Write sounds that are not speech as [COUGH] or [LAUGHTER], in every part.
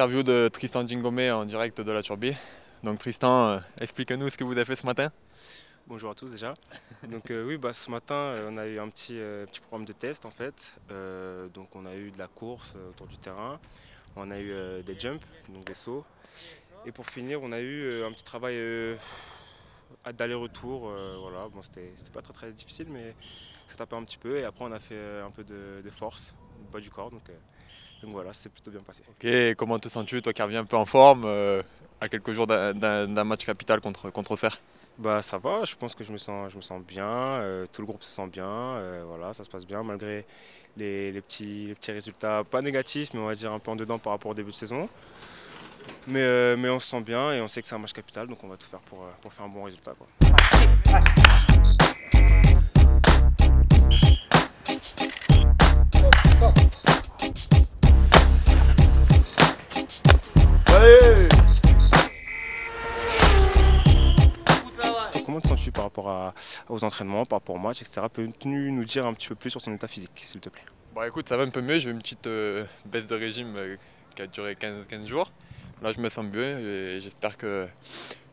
l'interview de Tristan Djingomé en direct de la Turbie. Donc Tristan, euh, explique-nous ce que vous avez fait ce matin. Bonjour à tous déjà. [LAUGHS] Donc euh, oui, bah, ce matin, euh, on a eu un petit, petit programme de test en fait. donc on a eu de la course autour du terrain, on a eu des jumps, donc des sauts. Et pour finir, on a eu un petit travail d'aller-retour. voilà, bon, c'était pas très très difficile, mais ça tapait un petit peu. Et après, on a fait un peu de, force, au bas du corps. Donc, donc voilà, c'est plutôt bien passé. Ok, comment te sens-tu, toi qui reviens un peu en forme, euh, à quelques jours d'un match capital contre, contre Auxerre? Bah ça va, je pense que je me sens, je me sens bien, euh, tout le groupe se sent bien, euh, voilà, ça se passe bien malgré les, petits, les petits résultats, pas négatifs, mais on va dire un peu en dedans par rapport au début de saison. Mais, mais on se sent bien et on sait que c'est un match capital, donc on va tout faire pour, pour faire un bon résultat. Quoi. Comment te sens-tu par rapport aux entraînements, par rapport au match, etc. Peux-tu nous dire un petit peu plus sur ton état physique, s'il te plaît? Bon, écoute, ça va un peu mieux. J'ai eu une petite euh, baisse de régime euh, qui a duré 15, 15, jours. Là, je me sens mieux et j'espère que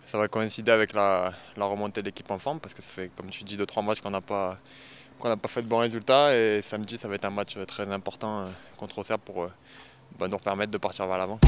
ça va coïncider avec la, remontée de l'équipe en forme parce que ça fait, comme tu dis, 2-3 matchs qu'on n'a pas, pas fait de bons résultats. Et samedi, ça va être un match très important euh, contre Auxerre pour bah, nous permettre de partir vers l'avant.